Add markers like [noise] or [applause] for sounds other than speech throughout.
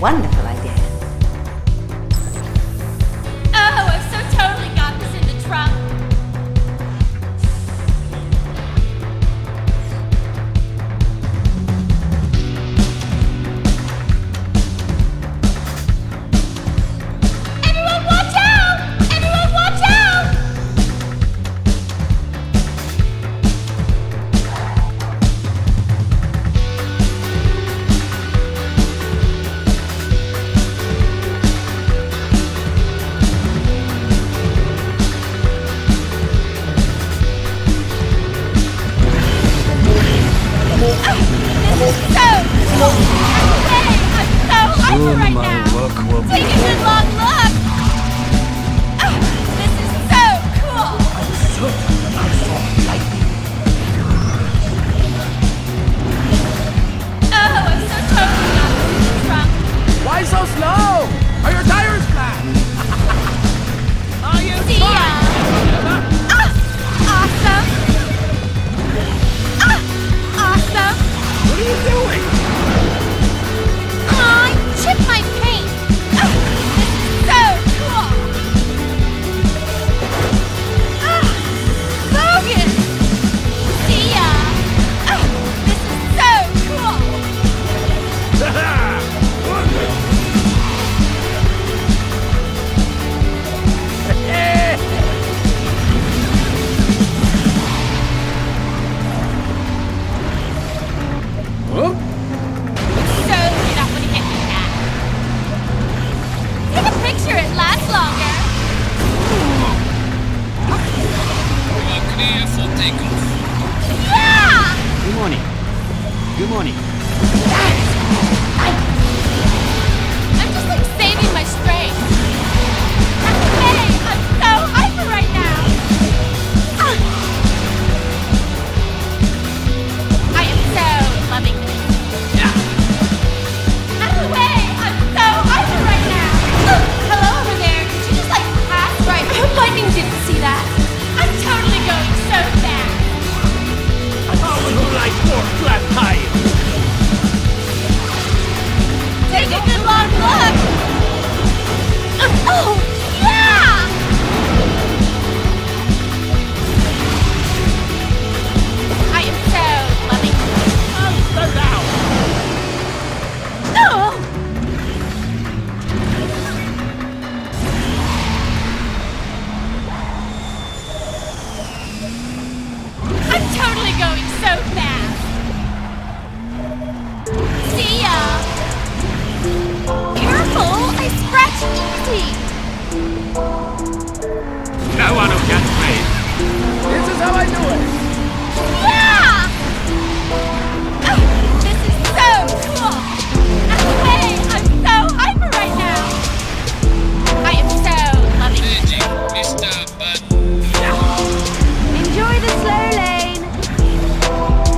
wonderful Good morning.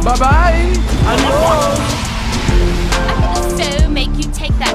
Bye bye. Adios. I'm gonna so make you take that.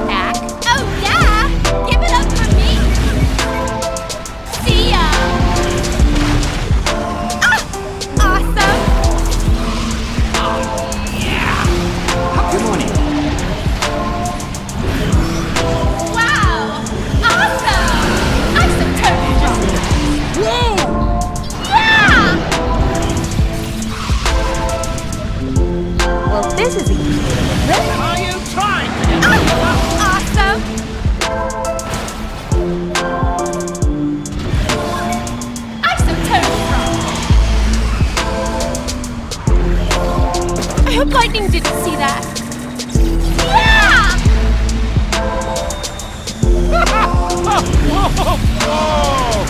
hope Lightning didn't see that. Yeah! [laughs] [laughs] Oh, oh, oh.